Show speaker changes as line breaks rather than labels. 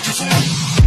这是